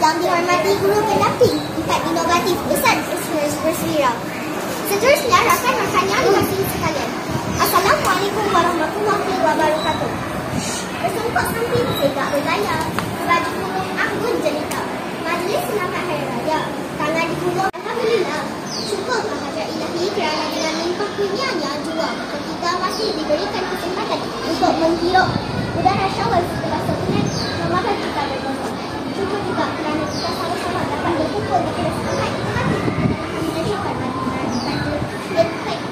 Islam dihormati guru pendamping empat inovatif besar berselera. Seterusnya, rakan rakannya dihasihi sekalian. Assalamualaikum warahmatullahi wabarakatuh. Bersungkuk samping segak bergaya, baju pulung anggun jelita. Majlis selamat hari raya, tangan digulung. Alhamdulillah, syukur kehadirat ilahi kerana dengan limpah kurnianya jua kita masih diberikan kesempatan untuk menghirup udara syawal setelah sebulan Ramadan kita berkosong. Syukur juga kerana kita sama-sama dapat berkumpul di kelas semangat itu hati. Kita syukur bagi tajuk Impact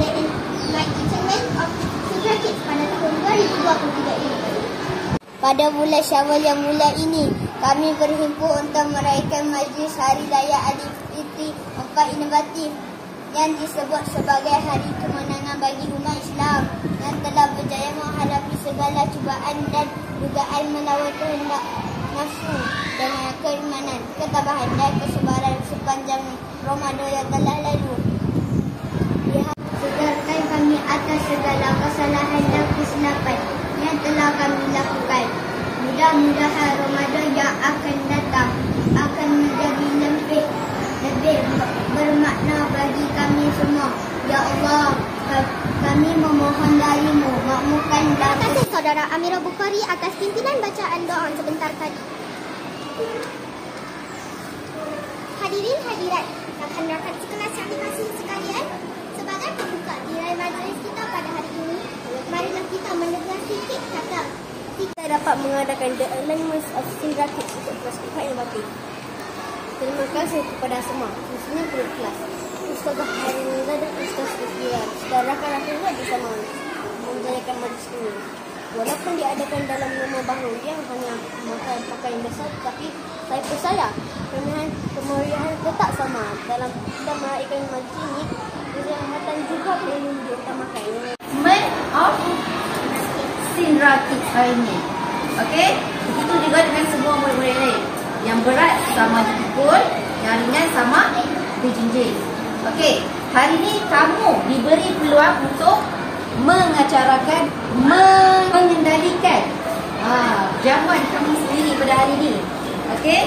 the Enlightenment of Sutra Kids pada tahun 2023 ini. Pada bulan Syawal yang mulia ini, kami berhimpun untuk meraihkan majlis Hari Raya Adil Fitri Mekah Inovatif yang disebut sebagai hari kemenangan bagi umat Islam yang telah berjaya menghadapi segala cubaan dan dugaan melawan kehendak nafsu dengan keimanan, ketabahan dan kesebaran sepanjang Ramadan yang telah lalu. Segarkan kami atas segala kesalahan dan kesilapan yang telah kami lakukan. Mudah-mudahan Ramadan yang akan datang akan menjadi lebih lebih bermakna bagi kami semua. Ya Allah, kami memohon darimu, makmurkan dan... Terima kasih saudara Amira Bukhari atas pimpinan bacaan doa sebentar tadi. Hadirin hadirat, rakan-rakan sekelas yang dikasih sekalian, sebagai pembuka nilai majlis kita pada hari ini, marilah kita mendengar sikit kata kita dapat mengadakan The Alignment of Steel Rackets untuk kelas 4 yang batin. Terima kasih kepada semua, khususnya kepada kelas. Ustazah Harin Nizar dan Ustaz Fikiran. Dan rakan-rakan juga bisa menjalankan majlis ini. Walaupun diadakan dalam rumah baru yang hanya makan pakaian besar, tapi saya percaya kemeriahan, kemeriahan tetap sama dalam kita meraihkan majlis ini. Keselamatan juga perlu diutamakan. Men of Sindra Kids hari ini. Okey? Begitu juga dengan semua murid-murid lain. Yang berat sama dipukul, yang ringan sama dijinjing. Okey, hari ini kamu diberi peluang untuk mengacarakan, mengendalikan ha, jamuan kamu sendiri pada hari ini. Okey,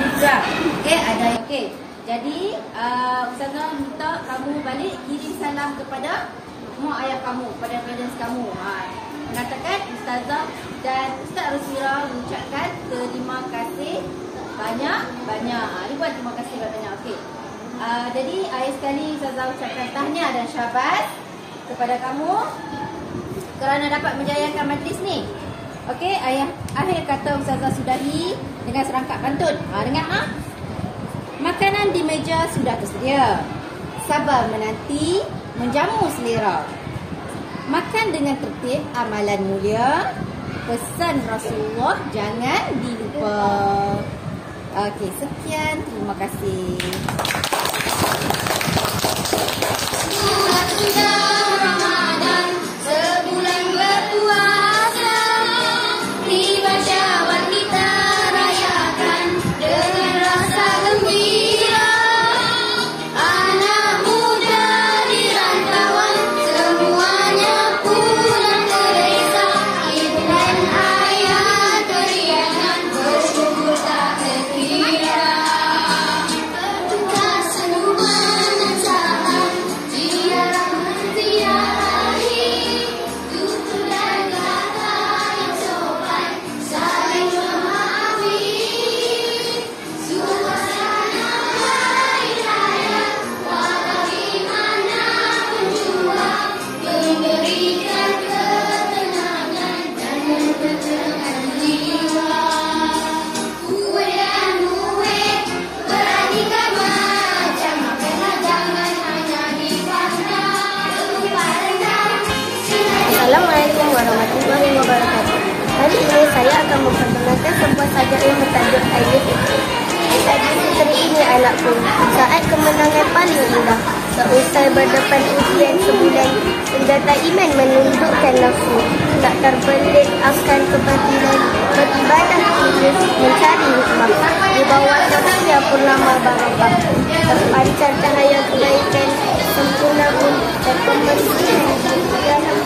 juga. Okey, ada okey. Jadi, uh, Ustazah minta kamu balik kirim salam kepada mak ayah kamu, pada parents kamu. Ha, mengatakan Ustazah dan Ustaz Rosira mengucapkan terima kasih banyak-banyak. Ha, ribuan terima kasih banyak-banyak. Okey. Uh, jadi, akhir sekali Ustazah ucapkan tahniah dan syabas kepada kamu kerana dapat menjayakan majlis ni. Okey, ayah akhir kata Ustazah sudahi dengan serangkap pantun. Ha, dengar ha? Makanan di meja sudah tersedia. Sabar menanti, menjamu selera. Makan dengan tertib, amalan mulia. Pesan Rasulullah jangan dilupa. Okey, sekian. Terima kasih. Saya akan memperkenalkan sebuah sajak yang bertajuk Idea Fitri. Sajak Fitri ini anakku, saat kemenangan paling indah. Seusai berdepan ujian sebulan, senjata iman menundukkan nafsu. Tak terbelit akan kebatilan, beribadah tulus mencari hikmah. Di bawah nafsunya purnama barakah. Terpancar cahaya kebaikan, sempurna pun terpemerintah dalam